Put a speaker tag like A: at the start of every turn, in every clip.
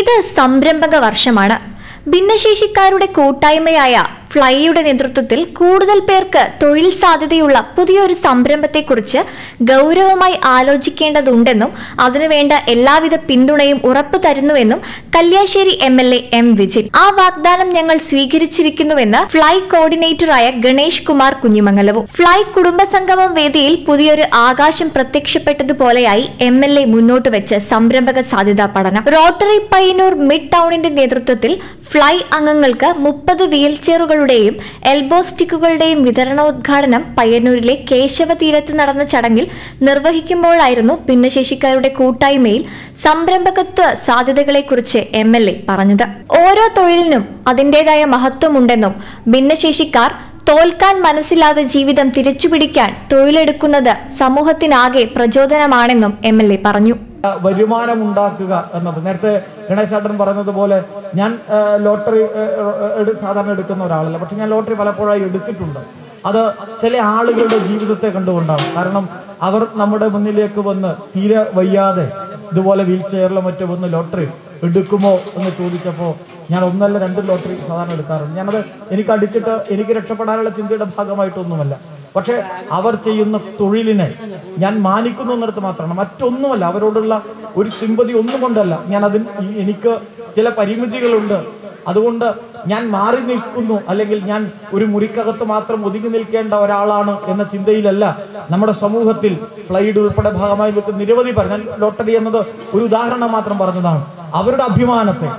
A: ഇത് സംരംഭക വർഷമാണ്. ഭിന്നശേഷിക്കാരുടെ കൂട്ടായ്മയായ ഫ്ലൈയുടെ നേതൃത്വത്തിൽ കൂടുതൽ പേർക്ക് തൊഴിൽ സാധ്യതയുള്ള പുതിയൊരു സംരംഭത്തെക്കുറിച്ച് ഗൗരവമായി ആലോചിക്കേണ്ടതുണ്ടെന്നും അതിനുവേണ്ട എല്ലാവിധ പിന്തുണയും ഉറപ്പു തരുന്നുവെന്നും Kalliasseri M L A M Vijin ആ വാഗ്ദാനം ഞങ്ങൾ സ്വീകരിച്ചിരിക്കുന്നുവെന്ന് ഫ്ലൈ കോർഡിനേറ്ററായ ഗണേഷ് കുമാർ കുഞ്ഞിമംഗലവും. ഫ്ലൈ കുടുംബസംഗമം വേദിയിൽ പുതിയൊരു ആകാശം പ്രത്യക്ഷപ്പെട്ടതുപോലെയായി എം എൽ എ മുന്നോട്ട് വെച്ച സംരംഭക സാധ്യതാ പഠനം. റോട്ടറി പയ്യന്നൂർ മിഡ് ടൗണിന്റെ നേതൃത്വത്തിൽ ഫ്ലൈ അംഗങ്ങൾക്ക് മുപ്പത് വീൽ ചെയറുകളുടെയും എൽബോ സ്റ്റിക്കുകളുടെയും വിതരണോദ്ഘാടനം പയ്യന്നൂരിലെ കേശവ തീരത്ത് നടന്ന ചടങ്ങിൽ നിർവഹിക്കുമ്പോഴായിരുന്നു ഭിന്നശേഷിക്കാരുടെ കൂട്ടായ്മയിൽ സംരംഭകത്വ സാധ്യതകളെക്കുറിച്ച് എം എൽ എ പറഞ്ഞത്. ഓരോ തൊഴിലിനും അതിന്റെതായ മഹത്വമുണ്ടെന്നും ഭിന്നശേഷിക്കാർ തോൽക്കാൻ മനസ്സില്ലാതെ ജീവിതം തിരിച്ചുപിടിക്കാൻ തൊഴിലെടുക്കുന്നത് സമൂഹത്തിനാകെ പ്രചോദനമാണെന്നും എം എൽ എ പറഞ്ഞു.
B: വരുമാനമുണ്ടാക്കുക എന്നത്. നേരത്തെ ഗണേശാട്ടൻ പോലെ ഞാൻ ലോട്ടറി സാധാരണ എടുക്കുന്ന ഒരാളല്ല. പക്ഷെ ഞാൻ ലോട്ടറി പലപ്പോഴായി എടുത്തിട്ടുണ്ട്. അത് ചില ആളുകളുടെ ജീവിതത്തെ കണ്ടുകൊണ്ടാണ്. കാരണം അവർ നമ്മുടെ മുന്നിലേക്ക് വന്ന് തീരെ വയ്യാതെ ഇതുപോലെ വീൽ ചെയറിലോ മറ്റോ വന്ന് ലോട്ടറി എടുക്കുമോ എന്ന് ചോദിച്ചപ്പോൾ ഞാൻ ഒന്നല്ല രണ്ട് ലോട്ടറി സാധാരണ എടുക്കാറുണ്ട്. ഞാനത് എനിക്ക് അടിച്ചിട്ട് എനിക്ക് രക്ഷപ്പെടാനുള്ള ചിന്തയുടെ ഭാഗമായിട്ടൊന്നുമല്ല. പക്ഷെ അവർ ചെയ്യുന്ന തൊഴിലിനെ ഞാൻ മാനിക്കുന്നു എന്നിടത്ത് മാത്രമാണ്. മറ്റൊന്നുമല്ല അവരോടുള്ള ഒരു സിമ്പതി ഒന്നും കൊണ്ടല്ല. ഞാൻ അതിന് എനിക്ക് ചില പരിമിതികളുണ്ട്. അതുകൊണ്ട് ഞാൻ മാറി നിൽക്കുന്നു. അല്ലെങ്കിൽ ഞാൻ ഒരു മുറിക്കകത്ത് മാത്രം ഒതുങ്ങി നിൽക്കേണ്ട ഒരാളാണ് എന്ന ചിന്തയിലല്ല നമ്മുടെ സമൂഹത്തിൽ ഫ്ലൈഡ് ഉൾപ്പെടെ ഭാഗമായി നിൽക്കുന്ന നിരവധി പേർ ഞാൻ ലോട്ടറി എന്നത് ഒരു ഉദാഹരണം മാത്രം പറഞ്ഞതാണ്. അവരുടെ അഭിമാനത്തെ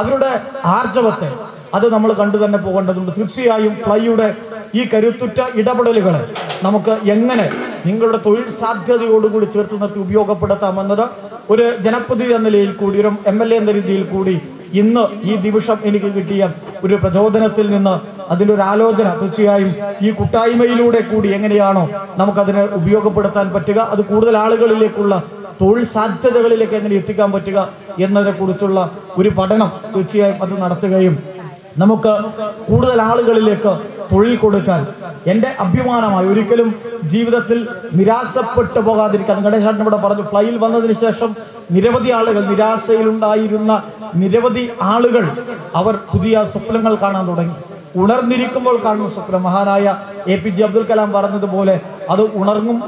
B: അവരുടെ ആർജവത്തെ അത് നമ്മൾ കണ്ടു തന്നെ പോകേണ്ടതുണ്ട്. തീർച്ചയായും ഫ്ലൈയുടെ ഈ കരുത്തുറ്റ ഇടപെടലുകളെ നമുക്ക് എങ്ങനെ നിങ്ങളുടെ തൊഴിൽ സാധ്യതയോടുകൂടി ചേർത്ത് നിർത്തി ഉപയോഗപ്പെടുത്താമെന്നത് ഒരു ജനപ്രതിനിധി എന്ന നിലയിൽ കൂടി ഒരു എം എൽ എ എന്ന രീതിയിൽ കൂടി ഇന്ന് ഈ ദിവസം എനിക്ക് കിട്ടിയ ഒരു പ്രചോദനത്തിൽ നിന്ന് അതിന്റെ ഒരു ആലോചന തീർച്ചയായും ഈ കൂട്ടായ്മയിലൂടെ കൂടി എങ്ങനെയാണോ നമുക്കതിനെ ഉപയോഗപ്പെടുത്താൻ പറ്റുക അത് കൂടുതൽ ആളുകളിലേക്കുള്ള തൊഴിൽ സാധ്യതകളിലേക്ക് എങ്ങനെ എത്തിക്കാൻ പറ്റുക എന്നതിനെ കുറിച്ചുള്ള ഒരു പഠനം തീർച്ചയായും അത് നടത്തുകയും നമുക്ക് കൂടുതൽ ആളുകളിലേക്ക് തൊഴിൽ കൊടുക്കാൻ. എന്റെ അഭിമാനമായി ഒരിക്കലും ജീവിതത്തിൽ നിരാശപ്പെട്ടു പോകാതിരിക്കാൻ. ഗണേശാട്ടൻ ഇവിടെ പറഞ്ഞു ഫ്ലൈയിൽ വന്നതിന് ശേഷം നിരവധി ആളുകൾ നിരാശയിലുണ്ടായിരുന്ന നിരവധി ആളുകൾ അവർ പുതിയ സ്വപ്നങ്ങൾ കാണാൻ തുടങ്ങി. ഉണർന്നിരിക്കുമ്പോൾ കാണുന്ന സ്വപ്നം. മഹാനായ A P J Abdul Kalam പറഞ്ഞതുപോലെ അത് ഉണർങ്ങും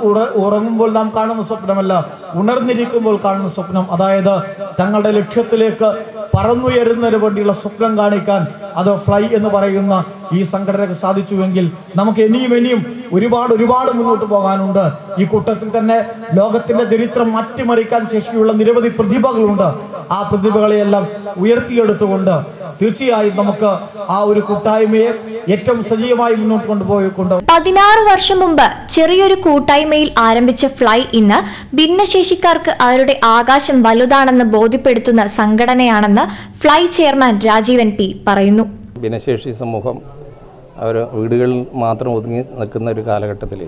B: ഉറങ്ങുമ്പോൾ നാം കാണുന്ന സ്വപ്നമല്ല ഉണർന്നിരിക്കുമ്പോൾ കാണുന്ന സ്വപ്നം. അതായത് തങ്ങളുടെ ലക്ഷ്യത്തിലേക്ക് പറന്നുയരുന്നതിന് വേണ്ടിയുള്ള സ്വപ്നം കാണിക്കാൻ അത് ഫ്ലൈ എന്ന് പറയുന്ന ഈ സംഘടനക്ക് സാധിച്ചുവെങ്കിൽ നമുക്ക് ഇനിയും ഇനിയും ഒരുപാട് ഒരുപാട് മുന്നോട്ട് പോകാനുണ്ട്. ഈ കൂട്ടത്തിൽ തന്നെ ലോകത്തിന്റെ ചരിത്രം മാറ്റിമറിക്കാൻ ശേഷിയുള്ള നിരവധി പ്രതിഭകളുണ്ട്. ആ പ്രതിഭകളെയെല്ലാം ഉയർത്തിയെടുത്തുകൊണ്ട് തീർച്ചയായും നമുക്ക് ആ ഒരു കൂട്ടായ്മയെ ഏറ്റവും സജീവമായി മുന്നോട്ട് കൊണ്ടുപോയിക്കൊണ്ട്
A: പതിനാറ് വർഷം മുമ്പ് ചെറിയൊരു കൂട്ടായ്മയിൽ ആരംഭിച്ച ഫ്ലൈ ഇന്ന് ഭിന്നശേഷിക്കാർക്ക് അവരുടെ ആകാശം വലുതാണെന്ന് ബോധ്യപ്പെടുത്തുന്ന സംഘടനയാണെന്ന് ഫ്ലൈ ചെയർമാൻ രാജീവൻ പി പറയുന്നു.
C: ഭിന്നശേഷി സമൂഹം അവർ വീടുകളിൽ മാത്രം ഒതുങ്ങി നിൽക്കുന്ന ഒരു കാലഘട്ടത്തിൽ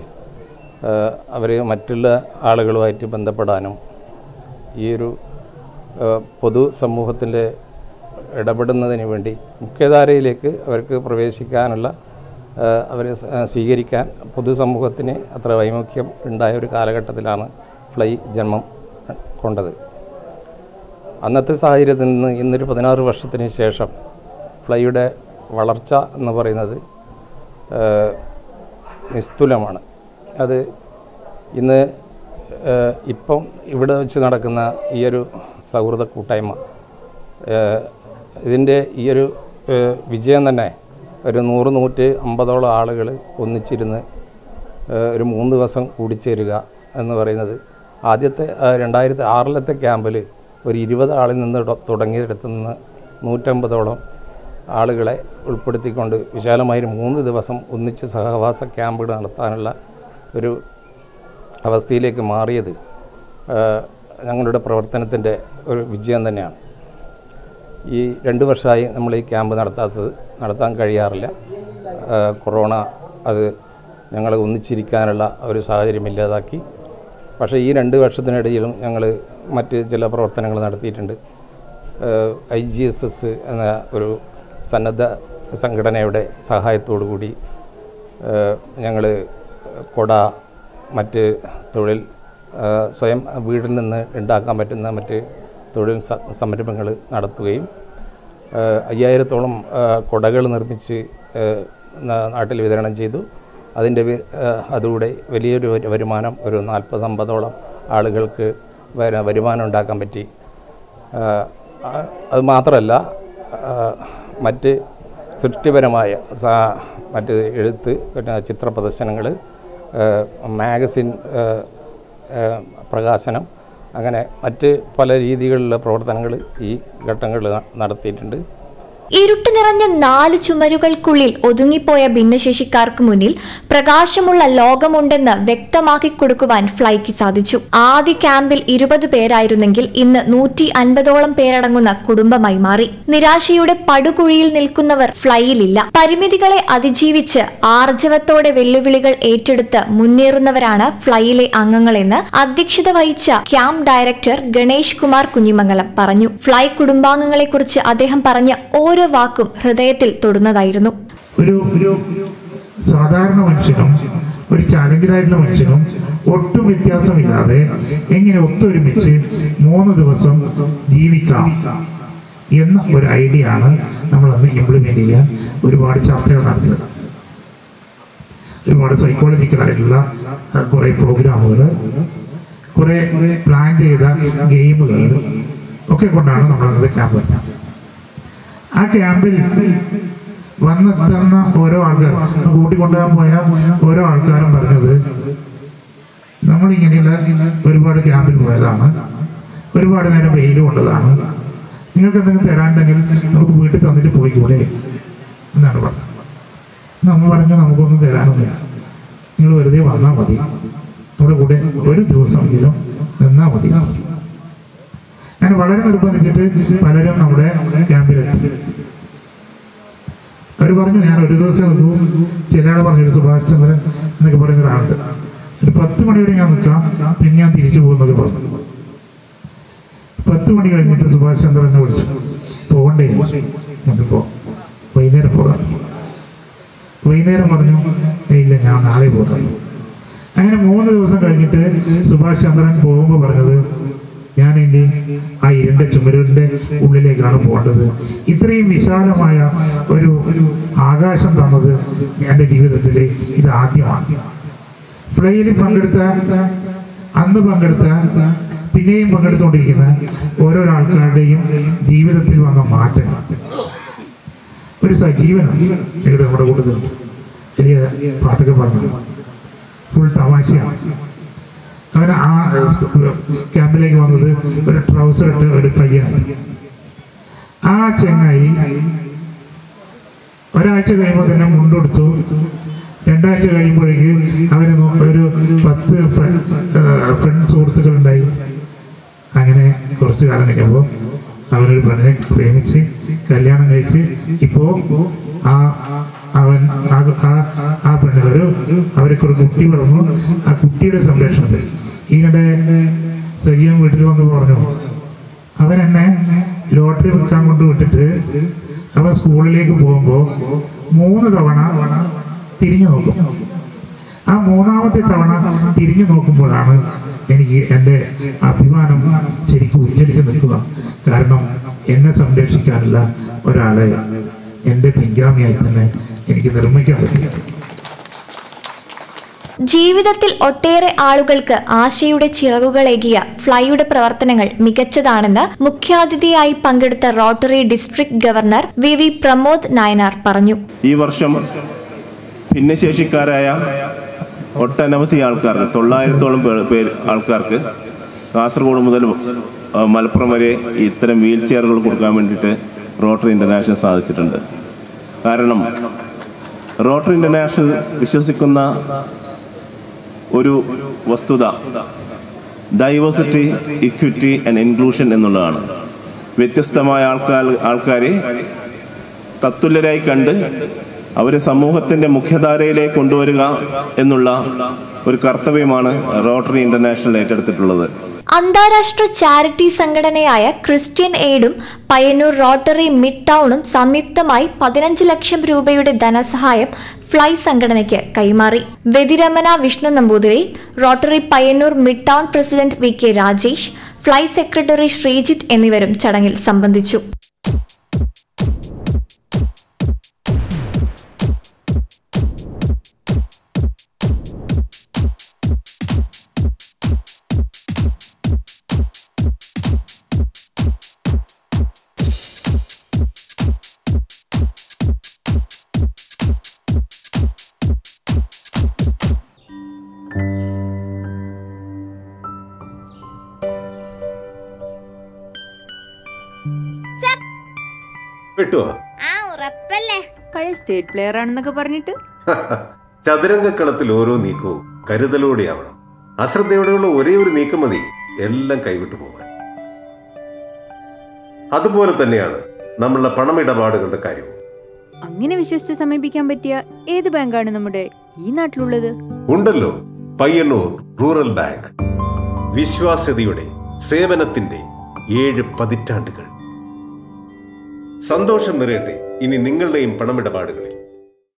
C: അവർ മറ്റുള്ള ആളുകളുമായിട്ട് ബന്ധപ്പെടാനും ഈ ഒരു പൊതു സമൂഹത്തിന്റെ ഇടപെടുന്നതിന് വേണ്ടി മുഖ്യധാരയിലേക്ക് അവർക്ക് പ്രവേശിക്കാനുള്ള അവരെ സ്വീകരിക്കാൻ പൊതുസമൂഹത്തിന് അത്ര വൈമുഖ്യം ഉണ്ടായ ഒരു കാലഘട്ടത്തിലാണ് ഫ്ലൈ ജന്മം കൊണ്ടത്. അന്നത്തെ സാഹചര്യത്തിൽ നിന്ന് ഇന്നൊരു പതിനാറ് വർഷത്തിന് ശേഷം ഫ്ലൈയുടെ വളർച്ച എന്ന് പറയുന്നത് നിസ്തുലമാണ്. അത് ഇന്ന് ഇപ്പം ഇവിടെ വെച്ച് നടക്കുന്ന ഈ ഒരു സൗഹൃദ കൂട്ടായ്മ ഇതിന്റെ ഈ ഒരു ഏഹ്, വിജയം തന്നെ ഒരു നൂറ് നൂറ്റി അമ്പതോളം ആളുകൾ ഒന്നിച്ചിരുന്ന് ഒരു മൂന്ന് ദിവസം കൂടിച്ചേരുക എന്ന് പറയുന്നത് ആദ്യത്തെ രണ്ടായിരത്തി ആറിലത്തെ ക്യാമ്പിൽ ഒരു ഇരുപത് ആളിൽ നിന്ന് തുട- തുടങ്ങിയിടത്തു നിന്ന് നൂറ്റമ്പതോളം ആളുകളെ ഉൾപ്പെടുത്തിക്കൊണ്ട് വിശാലമായി മൂന്ന് ദിവസം ഒന്നിച്ച് സഹവാസ ക്യാമ്പ് നടത്താനുള്ള ഒരു അവസ്ഥയിലേക്ക് മാറിയത് ഞങ്ങളുടെ പ്രവർത്തനത്തിന്റെ ഒരു വിജയം തന്നെയാണ്. ഈ രണ്ട് വർഷമായി നമ്മൾ ഈ ക്യാമ്പ് നടത്താത്തത് നടത്താൻ കഴിയാറില്ല. കൊറോണ അത് ഞങ്ങൾ ഒന്നിച്ചിരിക്കാനുള്ള ഒരു സാഹചര്യം ഇല്ലാതാക്കി. പക്ഷേ ഈ രണ്ട് വർഷത്തിനിടയിലും ഞങ്ങൾ മറ്റ് ചില പ്രവർത്തനങ്ങൾ നടത്തിയിട്ടുണ്ട്. ഐ ജി എസ് എസ് എന്ന ഒരു സന്നദ്ധ സംഘടനയുടെ സഹായത്തോടു കൂടി ഞങ്ങൾ കൊട മറ്റ് തൊഴിൽ സ്വയം വീടിൽ നിന്ന് ഉണ്ടാക്കാൻ പറ്റുന്ന മറ്റ് തൊഴിൽ സംരംഭങ്ങൾ നടത്തുകയും അയ്യായിരത്തോളം കൊടകൾ നിർമ്മിച്ച് നാട്ടിൽ വിതരണം ചെയ്തു. അതിന്റെ അതുകൂടെ വലിയൊരു വരുമാനം ഒരു നാൽപ്പത് അമ്പതോളം ആളുകൾക്ക് വരുമാനം ഉണ്ടാക്കാൻ പറ്റി. അത് മാത്രമല്ല മറ്റ് സൃഷ്ടിപരമായ മറ്റ് എഴുത്ത് ചിത്ര പ്രദർശനങ്ങൾ മാഗസിൻ പ്രകാശനം അങ്ങനെ മറ്റ് പല രീതികളിലുള്ള പ്രവർത്തനങ്ങൾ ഈ ഘട്ടങ്ങളിൽ നടത്തിയിട്ടുണ്ട്.
A: ഇരുട്ട് നിറഞ്ഞ നാല് ചുമരുകൾക്കുള്ളിൽ ഒതുങ്ങിപ്പോയ ഭിന്നശേഷിക്കാർക്ക് മുന്നിൽ പ്രകാശമുള്ള ലോകമുണ്ടെന്ന് വ്യക്തമാക്കി കൊടുക്കുവാൻ ഫ്ലൈക്ക് സാധിച്ചു. ആദ്യ ക്യാമ്പിൽ ഇരുപത് പേരായിരുന്നെങ്കിൽ ഇന്ന് നൂറ്റി അൻപതോളം പേരടങ്ങുന്ന കുടുംബമായി മാറി. നിരാശയുടെ പടുകുഴിയിൽ നിൽക്കുന്നവർ ഫ്ലൈയിലില്ല. പരിമിതികളെ അതിജീവിച്ച് ആർജവത്തോടെ വെല്ലുവിളികൾ ഏറ്റെടുത്ത് മുന്നേറുന്നവരാണ് ഫ്ലൈയിലെ അംഗങ്ങളെന്ന് അധ്യക്ഷത വഹിച്ച ക്യാമ്പ് ഡയറക്ടർ ഗണേഷ് കുമാർ കുഞ്ഞിമംഗലം പറഞ്ഞു. ഫ്ലൈ കുടുംബാംഗങ്ങളെക്കുറിച്ച് അദ്ദേഹം പറഞ്ഞ ഓരോ വാക്കും ഹൃദയത്തിൽ തൊടുന്നതായിരുന്നു.
D: ഒരു ഒരു സാധാരണ മനുഷ്യനും ഒരു ചാലഞ്ചറായിട്ടുള്ള മനുഷ്യനും ഒട്ടും വ്യത്യാസമില്ലാതെ എങ്ങനെ ഒത്തൊരുമിച്ച് മൂന്ന് ദിവസം ജീവിക്കാം എന്ന ഒരു ഐഡിയ ആണ് നമ്മൾ അന്ന് ഇംപ്ലിമെന്റ് ചെയ്യാൻ ഒരുപാട് ചർച്ചകൾ നടത്തിയത്. ഒരുപാട് സൈക്കോളജിക്കലായിട്ടുള്ള കുറെ പ്രോഗ്രാമുകൾ കുറെ പ്ലാൻ ചെയ്ത ഗെയിമുകൾ ഒക്കെ കൊണ്ടാണ് നമ്മളത് ക്യാമ്പ് നടത്തുന്നത് ആ ക്യാമ്പിൽ വന്നെത്തുന്ന ഓരോ ആൾക്കാർ കൂട്ടിക്കൊണ്ടുപോകാൻ പോയ ഓരോ ആൾക്കാരും പറഞ്ഞത് നമ്മളിങ്ങനെയുള്ള ഒരുപാട് ക്യാമ്പിൽ പോയതാണ്. ഒരുപാട് നേരം വെയിൽ കൊണ്ടതാണ്. നിങ്ങൾക്ക് എന്തെങ്കിലും തരാനുണ്ടെങ്കിൽ നമുക്ക് വീട്ടിൽ തന്നിട്ട് പോയിക്കൂടെ എന്നാണ് പറഞ്ഞത്. നമ്മൾ പറഞ്ഞു നമുക്കൊന്നും തരാനൊന്നുമില്ല. നിങ്ങൾ വെറുതെ വന്നാൽ മതി. നമ്മുടെ കൂടെ ഒരു ദിവസം വീതം നിന്നാൽ മതി. അങ്ങനെ വളരെ നിർബന്ധിച്ചിട്ട് പലരും നമ്മുടെ ക്യാമ്പിലെത്തി. അവർ പറഞ്ഞു ഞാൻ ഒരു ദിവസം നിന്നു ചില ആൾ പറഞ്ഞു സുഭാഷ് ചന്ദ്രൻ എന്നൊക്കെ പറയുന്ന ഒരാളുണ്ട്. ഒരു പത്ത് മണി വരെ ഞാൻ നിൽക്കാം. പിന്നെ ഞാൻ തിരിച്ചു പോകുന്നത് പറഞ്ഞു. പത്ത് മണി കഴിഞ്ഞിട്ട് സുഭാഷ് ചന്ദ്രനെ വിളിച്ചു. പോകണ്ടേ പോ. വൈകുന്നേരം പോകാം. വൈകുന്നേരം പറഞ്ഞു "ഏയ് ഇല്ല ഞാൻ നാളെ പോകാം അങ്ങനെ മൂന്ന് ദിവസം കഴിഞ്ഞിട്ട് സുഭാഷ് ചന്ദ്രൻ പോകുമ്പോൾ പറഞ്ഞത് ഞാൻ ഇനി ആ ഇരുണ്ട ചുമരിന്റെ ഉള്ളിലേക്കാണ് പോകേണ്ടത്. ഇത്രയും വിശാലമായ ഒരു ഒരു ആകാശം തന്നത് എന്റെ ജീവിതത്തിൽ ഇത് ആദ്യമാണ്. ഫ്ലൈയിൽ പങ്കെടുത്ത അന്ന് പങ്കെടുത്ത പിന്നെയും പങ്കെടുത്തുകൊണ്ടിരിക്കുന്ന ഓരോ ആൾക്കാരുടെയും ജീവിതത്തിൽ വന്ന മാറ്റങ്ങൾ ഒരു സജീവനാണ് ഇവിടെ നമ്മുടെ കൂട്ടത്തിലുണ്ട് വലിയ പാട്ടൊക്കെ പറഞ്ഞു. ഫുൾ തമാശയാണ്. അവൻ ആ ക്യാമ്പിലേക്ക് വന്നത് ഒരു ട്രൗസർ ഇട്ട് ഒരു പയ്യ ആ ചെങ്ങായി ഒരാഴ്ച കഴിയുമ്പോൾ തന്നെ മുണ്ടെടുത്തു. രണ്ടാഴ്ച കഴിയുമ്പോഴേക്ക് അവന് ഒരു പത്ത് ഫ്രണ്ട് സുഹൃത്തുക്കളുണ്ടായി. അങ്ങനെ കുറച്ചു കാലം കഴിഞ്ഞപ്പോൾ അവനൊരു പെണ്ണിനെ പ്രേമിച്ച് കല്യാണം കഴിച്ച് ഇപ്പോ ആ അവൻ ആ പെണ്ണിനൊരു ആ പെണ്ണുകളൊരു അവർക്ക് ഒരു കുട്ടി വളർന്നു. ആ കുട്ടിയുടെ സംരക്ഷണത്തിൽ ഈയിടെ സഹിയൻ വീട്ടിൽ വന്ന് പറഞ്ഞു അവൻ എന്നെ ലോട്ടറി വെക്കാൻ കൊണ്ട് വിട്ടിട്ട് അവൻ സ്കൂളിലേക്ക് പോകുമ്പോൾ മൂന്ന് തവണ തിരിഞ്ഞു നോക്കും. ആ മൂന്നാമത്തെ തവണ തിരിഞ്ഞു നോക്കുമ്പോഴാണ് എനിക്ക് എന്റെ അഭിമാനം ശരിക്കും ഉച്ചരിച്ച് നിൽക്കുക. കാരണം എന്നെ സംരക്ഷിക്കാനുള്ള ഒരാളെ എന്റെ പിൻഗാമിയായി തന്നെ എനിക്ക് നിർമ്മിക്കാൻ പറ്റി.
A: ജീവിതത്തിൽ ഒട്ടേറെ ആളുകൾക്ക് ആശയുടെ ചിറകുകളേകിയ ഫ്ലൈയുടെ പ്രവർത്തനങ്ങൾ മികച്ചതാണെന്ന് മുഖ്യാതിഥിയായി പങ്കെടുത്ത Rotary district governor V V Pramod Nayanar പറഞ്ഞു.
E: ഈ വർഷം ഭിന്നശേഷിക്കാരായ ഒട്ടനവധി ആൾക്കാർക്ക് തൊള്ളായിരത്തോളം ആൾക്കാർക്ക് കാസർഗോഡ് മുതൽ മലപ്പുറം വരെ ഇത്തരം വീൽ ചെയറുകൾ കൊടുക്കാൻ വേണ്ടിയിട്ട് റോട്ടറി ഇന്റർനാഷണൽ സാധിച്ചിട്ടുണ്ട്. കാരണം റോട്ടറി ഇന്റർനാഷണൽ വിശ്വസിക്കുന്ന ഒരു വസ്തുത. ഡൈവേഴ്സിറ്റി ഇക്വിറ്റി ആൻഡ് ഇൻക്ലൂഷൻ എന്നുള്ളതാണ്. വ്യത്യസ്തമായ ആൾക്കാർ ആൾക്കാരെ തത്തുല്യരായി കണ്ട് അവരെ സമൂഹത്തിന്റെ മുഖ്യധാരയിലേക്ക് കൊണ്ടുവരിക എന്നുള്ള ഒരു കർത്തവ്യമാണ് റോട്ടറി ഇന്റർനാഷണൽ ഏറ്റെടുത്തിട്ടുള്ളത്.
A: അന്താരാഷ്ട്ര ചാരിറ്റി സംഘടനയായ ക്രിസ്ത്യൻ എയ്ഡും പയ്യന്നൂർ റോട്ടറി മിഡ് ടൗണും സംയുക്തമായി പതിനഞ്ച് ലക്ഷം രൂപയുടെ ധനസഹായം ഫ്ലൈ സംഘടനയ്ക്ക് കൈമാറി. Vethiramana Vishnu Namboothiri Rotary Payyanur mid town president V K Rajesh Fly secretary Sreejith എന്നിവരും ചടങ്ങിൽ സംബന്ധിച്ചു.
F: കിട്ടുമോ
G: ആ ഉറപ്പല്ലേ?
H: പഴയ സ്റ്റേറ്റ് പ്ലെയർ ആണെന്നൊക്കെ പറഞ്ഞിട്ട്.
F: ചതുരംഗക്കളത്തിൽ ഓരോ നീക്കവും കരുതലോടെയാവണം. അശ്രദ്ധയോടെയുള്ള ഒരേ ഒരു നീക്കം മതി എല്ലാം കൈവിട്ടു പോകാൻ. അതുപോലെ തന്നെയാണ് നമ്മളുടെ പണമിടപാടുകളുടെ കാര്യവും.
H: അങ്ങനെ വിശ്വസിച്ച് സമീപിക്കാൻ പറ്റിയ ഏത് ബാങ്കാണ് നമ്മുടെ ഈ നാട്ടിലുള്ളത്?
F: ഉണ്ടല്ലോ പയ്യന്നൂർ റൂറൽ ബാങ്ക്. വിശ്വാസ്യതയുടെ സേവനത്തിന്റെ ഏഴ് പതിറ്റാണ്ടുകൾ. സന്തോഷം നിറയട്ടെ. ഇനി നിങ്ങളുടെയും പണമിടപാടുകളിൽ.